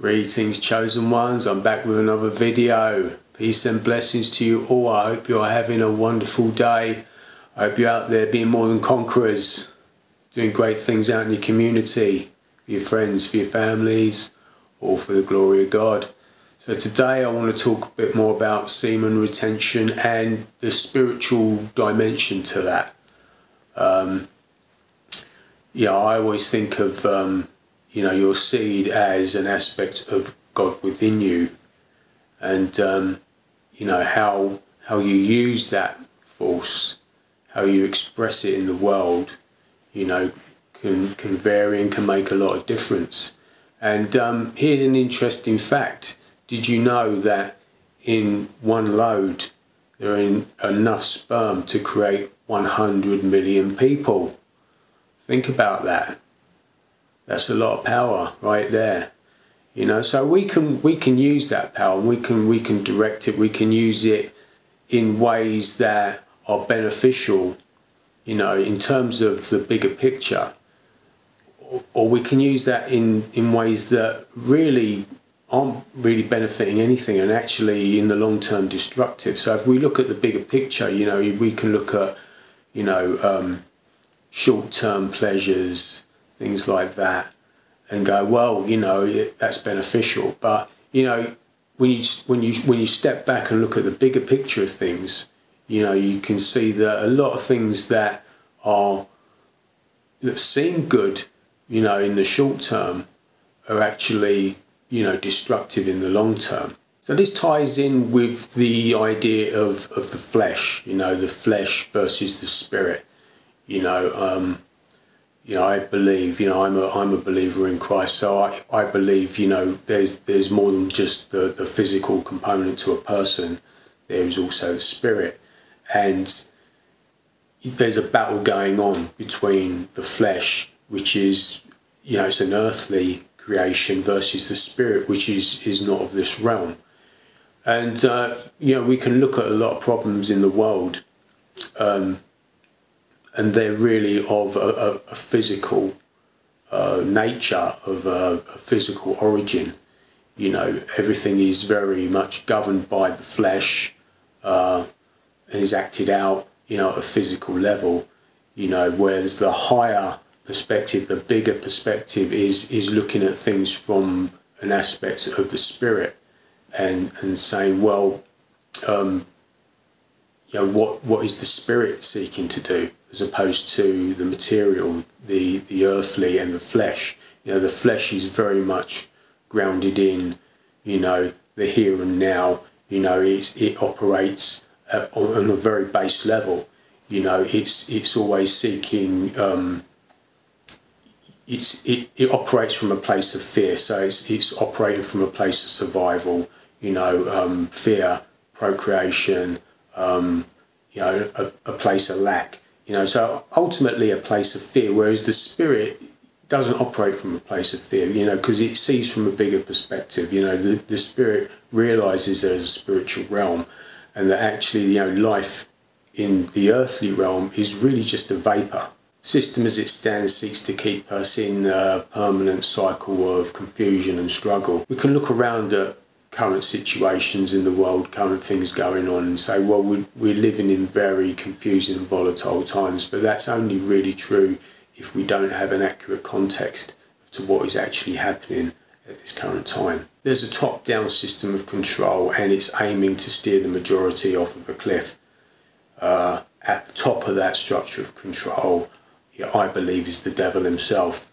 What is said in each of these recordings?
Greetings, chosen ones. I'm back with another video. Peace and blessings to you all. I hope you're having a wonderful day. I hope you're out there being more than conquerors, doing great things out in your community, for your friends, for your families, all for the glory of God. So today I want to talk a bit more about semen retention and the spiritual dimension to that. Um, yeah, I always think of um, you know your seed as an aspect of God within you, and um, you know how how you use that force, how you express it in the world, you know, can can vary and can make a lot of difference. And um, here's an interesting fact: Did you know that in one load there are enough sperm to create 100 million people? Think about that that's a lot of power right there you know? So we can we can use that power we can we can direct it we can use it in ways that are beneficial you know in terms of the bigger picture. Or, or we can use that in in ways that really aren't really benefiting anything and actually in the long term destructive. So if we look at the bigger picture you know we can look at you know um, short term pleasures things like that, and go, well, you know, that's beneficial. But you know, when you when you when you step back and look at the bigger picture of things, you know, you can see that a lot of things that are that seem good, you know, in the short term, are actually you know destructive in the long term. So this ties in with the idea of, of the flesh, you know, the flesh versus the spirit. You know, um, you know, I believe, you know, I'm a I'm a believer in Christ, so I, I believe, you know, there's there's more than just the, the physical component to a person. There is also the spirit, and there's a battle going on between the flesh, which is, you know, it's an earthly creation, versus the spirit, which is is not of this realm. And uh, you know, we can look at a lot of problems in the world. Um, and they're really of a, a, a physical uh, nature, of a, a, physical origin. You know, everything is very much governed by the flesh uh, and is acted out, you know, at a physical level. You know, whereas the higher perspective, the bigger perspective is is looking at things from an aspect of the spirit and and saying, well, um, you know, what what is the spirit seeking to do? as opposed to the material, the, the earthly and the flesh. You know, the flesh is very much grounded in, you know, the here and now. You know, it's, it operates at, on a very base level. You know, it's it's always seeking. Um, it's it, it operates from a place of fear, so it's it's operating from a place of survival. You know, um, fear, procreation. Um, you know, a, a place of lack you know, so ultimately a place of fear, whereas the spirit doesn't operate from a place of fear, you know, because it sees from a bigger perspective. You know, the, the spirit realizes there's a spiritual realm and that actually, you know, life in the earthly realm is really just a vapor. System as it stands seeks to keep us in a permanent cycle of confusion and struggle. We can look around at current situations in the world, current things going on, and say, well, we're, we're living in very confusing and volatile times, but that's only really true if we don't have an accurate context to what is actually happening at this current time. There's a top down system of control, and it's aiming to steer the majority off of a cliff. Uh, at the top of that structure of control, I believe, is the devil himself,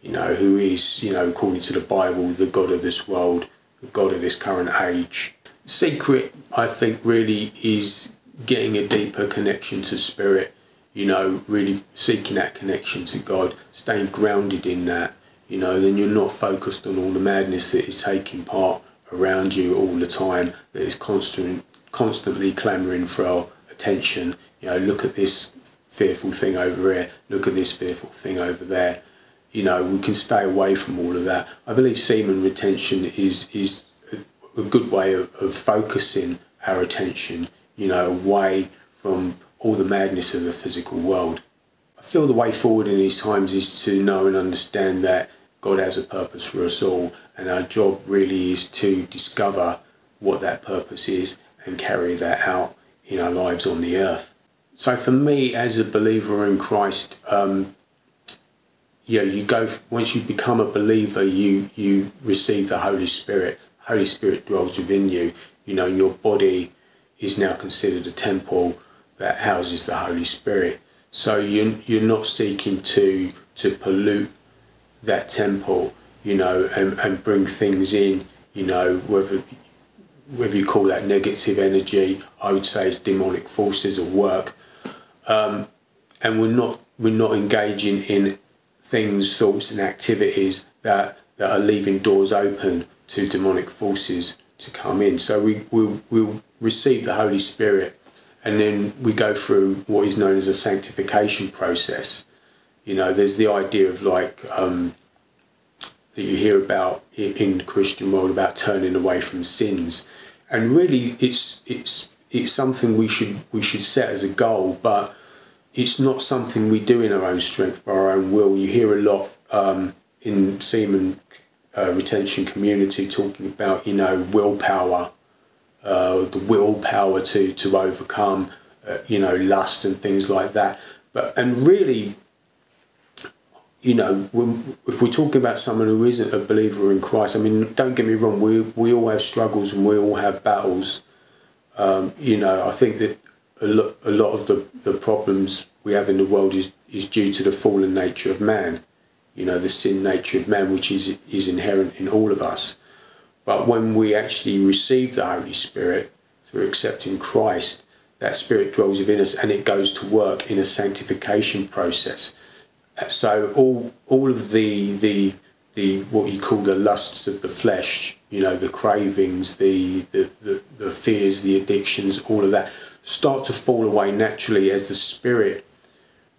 you know, who is, you know, according to the Bible, the God of this world God of this current age. Secret, I think, really is getting a deeper connection to spirit, you know, really seeking that connection to God, staying grounded in that, you know, then you're not focused on all the madness that is taking part around you all the time, that is constant, constantly clamouring for our attention. You know, look at this fearful thing over here, look at this fearful thing over there you know, we can stay away from all of that. I believe semen retention is is a, good way of, of focusing our attention, you know, away from all the madness of the physical world. I feel the way forward in these times is to know and understand that God has a purpose for us all, and our job really is to discover what that purpose is and carry that out in our lives on the earth. So, for me, as a believer in Christ, um, you know, you go once you become a believer, you you receive the Holy Spirit. Holy Spirit dwells within you. You know, your body is now considered a temple that houses the Holy Spirit. So you you're not seeking to to pollute that temple, you know, and, and bring things in, you know, whether whether you call that negative energy, I would say it's demonic forces at work. Um, and we're not we're not engaging in things, thoughts, and activities that that are leaving doors open to demonic forces to come in. So we will we'll receive the Holy Spirit, and then we go through what is known as a sanctification process. You know, there's the idea of like um, that you hear about in the Christian world about turning away from sins, and really, it's it's it's something we should we should set as a goal, but it's not something we do in our own strength by our own will. You hear a lot um, in semen uh, retention community talking about you know willpower, uh, the willpower to to overcome uh, you know lust and things like that. But and really, you know, when, if we're talking about someone who isn't a believer in Christ, I mean, don't get me wrong, we we all have struggles and we all have battles. Um, you know, I think that a lot, a lot of the, the problems we have in the world is, is due to the fallen nature of man, you know, the sin nature of man, which is, is inherent in all of us. But when we actually receive the Holy Spirit through accepting Christ, that Spirit dwells within us and it goes to work in a sanctification process. So all all of the the the what you call the lusts of the flesh, you know, the cravings, the the, the, the fears, the addictions, all of that start to fall away naturally as the spirit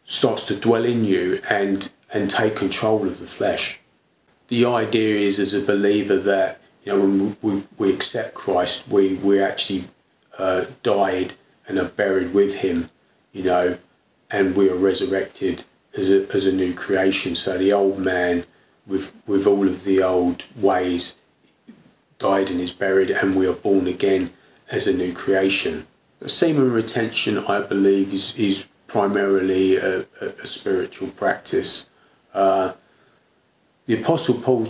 starts to dwell in you and and take control of the flesh. The idea is as a believer that you know when we, we accept Christ, we we actually uh, died and are buried with Him, you know, and we are resurrected as a as a new creation. So the old man with with all of the old ways died and is buried, and we are born again as a new creation. Semen retention, I believe, is, is primarily a, a, a spiritual practice. Uh, the Apostle Paul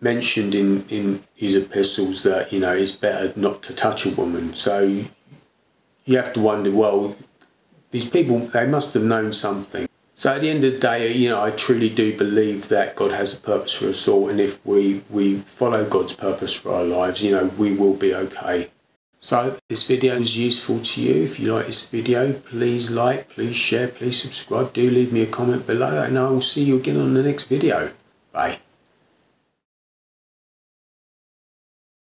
mentioned in, in his epistles that you know it's better not to touch a woman. So you have to wonder, well, these people they must have known something. So at the end of the day, you know, I truly do believe that God has a purpose for us all, and if we we follow God's purpose for our lives, you know, we will be okay. So this video is useful to you. If you like this video, please like, please share, please subscribe. Do leave me a comment below and I will see you again on the next video. Bye.